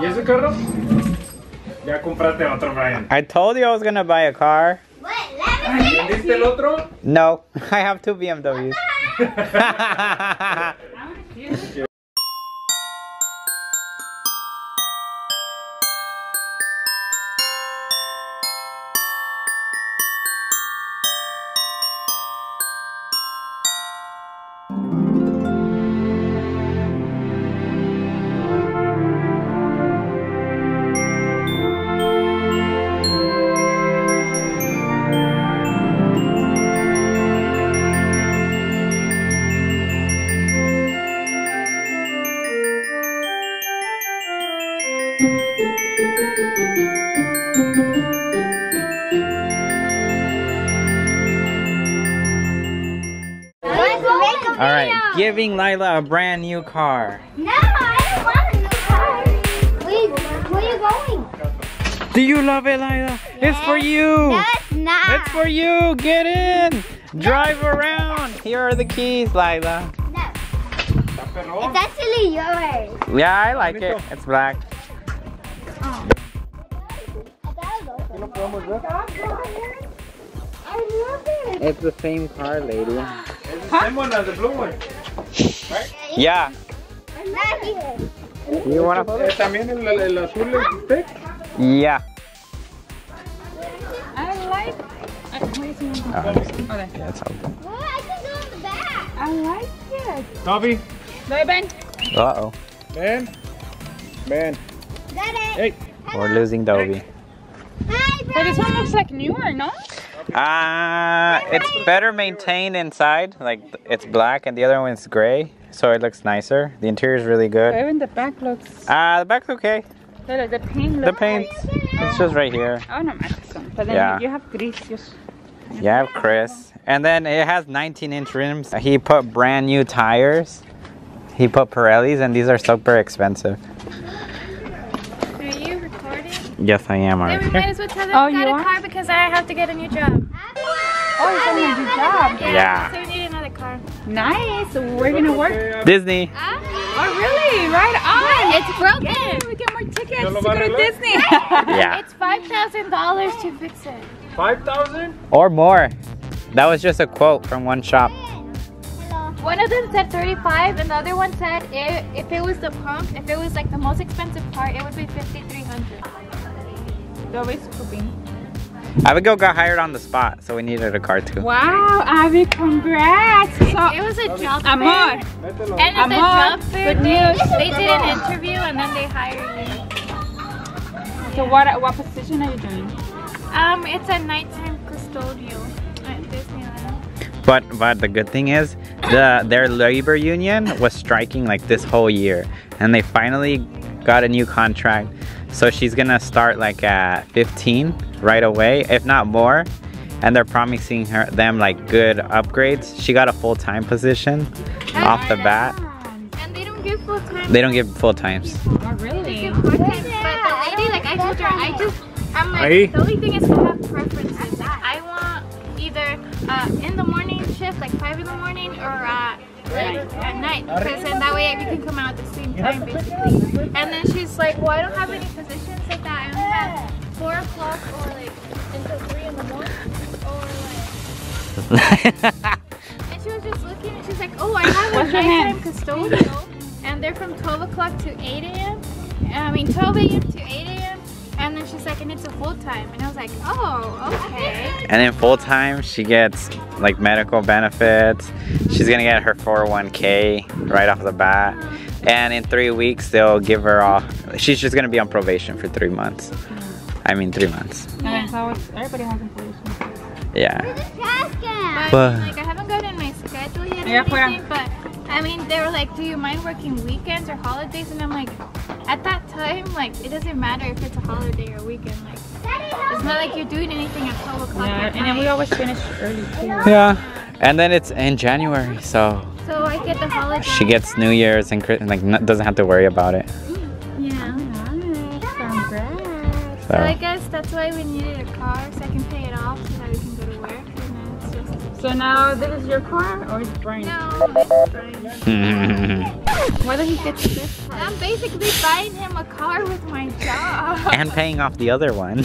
¿Y ese carro? Ya compraste otro, Brian. I told you I was gonna buy a car. What? Let me ¿Vendiste el otro? No, I have two BMWs. giving Lila a brand new car. No, I don't want a new car. Wait, where are you going? Do you love it, Lila? It's for you. No, it's not. It's for you. Get in. Drive around. Here are the keys, Lila. No. It's actually yours. Yeah, I like it. It's black. I thought it was open. I love it. It's the same car, lady. Es the same one as the blue one. Yeah. Not here. You wanna? Eh, ¿También el, el azul es usted? Yeah. I like. I, wait, it's Oh, okay. yeah, it's open. Well, I can go in the back. I like it. Toby, Bye, Ben. Uh oh. ven. Ven. Got it. Hey. We're losing Dobie. Hi, But this one brother. looks like newer, no? Uh, it's better maintained inside. Like it's black, and the other one's gray, so it looks nicer. The interior is really good. Even the back looks. Uh, the back's okay. The, the paint The looks. paint, it's just right here. Oh, no. But then Yeah. you have Gricios. You have Chris, and then it has 19 inch rims. He put brand new tires. He put Pirellis, and these are super expensive. Yes, I am already. Then we might as well tell them oh, you got a are? car because I have to get a new job. Oh, you got a new job. Yeah. yeah. So we need another car. Nice. We're going to work. Disney. Uh, oh, really? Right on. Yeah, it's broken. Yeah, we get more tickets to go to Disney. yeah. It's $5,000 to fix it. 5000 Or more. That was just a quote from one shop. One of them said 35 and the other one said if, if it was the pump, if it was like the most expensive part, it would be 5300 I would always pooping. Abigail got hired on the spot, so we needed a car too. Wow, Abby, congrats! So, it was a job fair. Amor. And it's Amor. a job fair. Good news. They did an interview and then they hired me. So what uh, what position are you doing? Um, it's a nighttime custodial at Disneyland. But but the good thing is the their labor union was striking like this whole year, and they finally got a new contract. So she's gonna start like at 15 right away, if not more. And they're promising her them like good upgrades. She got a full time position off the bat. And they don't give full time. They don't give full times. Oh, They really? give part time. But the lady, like I told her, I just, I'm like, Ahí. the only thing is I have preferences. I want either uh, in the morning shift, like five in the morning, or uh, like at night, because then that way we can come out at the same time, basically. And then she's like, well, I don't have any positions like that. I only have four o'clock or like until three in the morning, or like. And she was just looking and she's like, oh, I have a What's your nighttime custodial. And they're from 12 o'clock to 8 a.m. I mean, 12 a.m. to 8 a.m. And then she's like, and it's a full time. And I was like, oh, okay. And then full time, she gets like medical benefits. She's gonna get her 401k right off the bat. Uh-huh. And in three weeks, they'll give her off. She's just gonna be on probation for three months. Uh-huh. I mean, three months. Yeah. So everybody has information. Yeah. The trash can. But, But- like, I haven't gotten my schedule yet or anything. But I mean, they were like, do you mind working weekends or holidays? And I'm like, at that time, like, it doesn't matter if it's a holiday or weekend. Like, it's not like you're doing anything at 12 o'clock. Yeah, and then we always finish early too. Yeah. And then it's in January, so So I get the holiday. she gets New Year's and Chris- like doesn't have to worry about it. Yeah. Congrats. So I guess that's why we needed a car so I can pay it off so that we can go to work. So now this is your car or it's Brian? no, it's fine. Why don't he get this? I'm basically buying him a car with my job. and paying off the other one.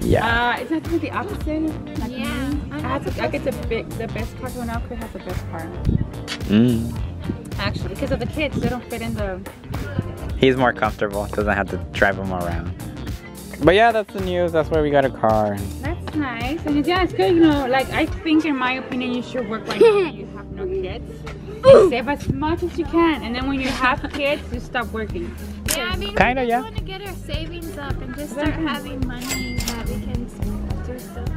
yeah. Uh, it's not the opposite. Like Yeah. I'm I, to, I get the big, the best car. Someone else has the best car. Mm. Actually, because of the kids, they don't fit in the. He's more comfortable. Doesn't have to drive him around. But yeah, that's the news. That's why we got a car. That's nice. And yeah, it's good. You know, like I think, in my opinion, you should work right now when you have no kids. Save as much as you can, and then when you have kids, you stop working. Yeah, I mean, Kinda, yeah. just want to get our savings up and just start having money that we can do stuff.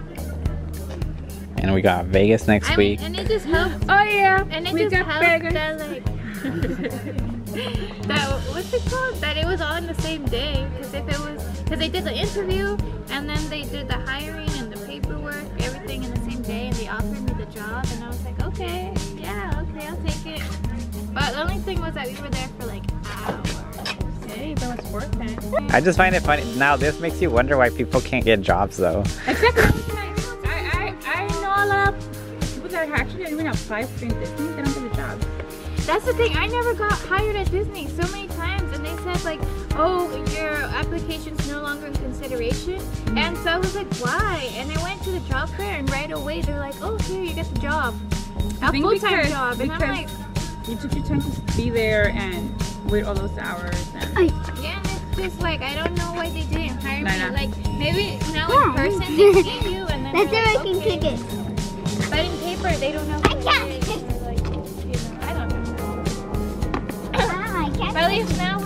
And we got Vegas next I mean, week. and it just helps. Oh yeah, And it we just got helps beggars. that like that what's it called? That it was all in the same day. Because if it was, because they did the interview and then they did the hiring and the paperwork, everything in the same day, and they offered me the job, and I was like, okay, yeah, okay, I'll take it. But the only thing was that we were there for like hours. Hey, but it's worth it. I just find it funny. Now this makes you wonder why people can't get jobs though. Exactly. I, I, I know a lot of people that actually didn't even apply for Disney. They don't get a job. That's the thing. I never got hired at Disney so many times, and they said like, "Oh, your application's no longer in consideration." And so I was like, "Why?" And I went to the job fair, and right away they're like, "Oh, here you get the job, I a think full time because- job." And I'm like, You took your time to be there and wait all those hours. And "Yeah," and it's just like I don't know why they didn't hire No, me. no. Like maybe now Yeah. in person they see you, and then Let's see if I can okay. kick it. But in paper, they don't know. I who it can't. is. They're Like, you know, I don't know. Ah, I can't. But at least now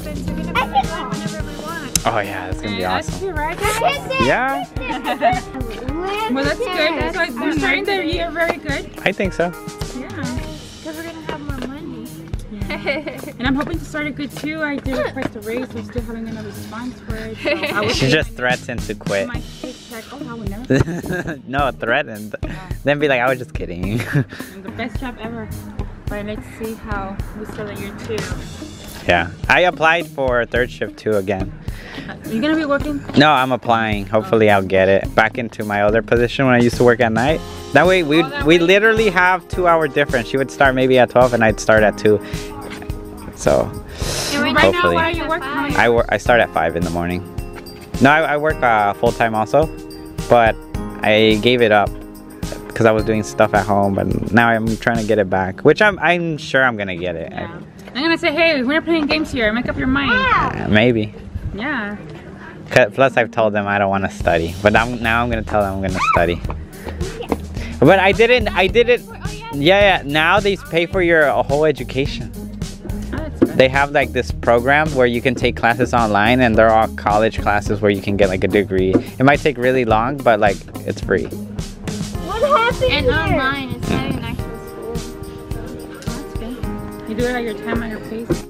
opens, we're gonna be I able to can- go whenever we want. Oh yeah, it's gonna be that's awesome. true, right? I kicked it. Yeah, Well, that's good. So we're starting the year very good. I think so. Yeah. Because we're gonna have more money. And I'm hoping to start a good too. I did request a raise. so still haven't got a response for it. So I would She say just threatened to quit. my paycheck. Oh, I would never. no, threatened. Then be like, I was just kidding. The best job ever. But let's see how we start the year two. Yeah, I applied for third shift too again. You're gonna be working. No, I'm applying. Hopefully, I'll get it back into my other position when I used to work at night. That way, we Oh, we way- literally have two hour difference. She would start maybe at 12, and I'd start at two. So right Hopefully. now, what are you working? I work. I start at five in the morning. No, I, I work uh, full time also, but I gave it up because I was doing stuff at home. But now I'm trying to get it back, which I'm I'm sure I'm gonna get it. Yeah. I'm gonna say, hey, we're not playing games here. Make up your mind. Uh, maybe. Yeah. Plus, I've told them I don't want to study, but I'm, now I'm gonna tell them I'm gonna study. But I didn't. I didn't. Yeah. Yeah, yeah. Now they pay for your whole education. Oh. They have like this program where you can take classes online, and they're all college classes where you can get like a degree. It might take really long, but like it's free. What happened And here? online, it's not You do it at your time, at your pace.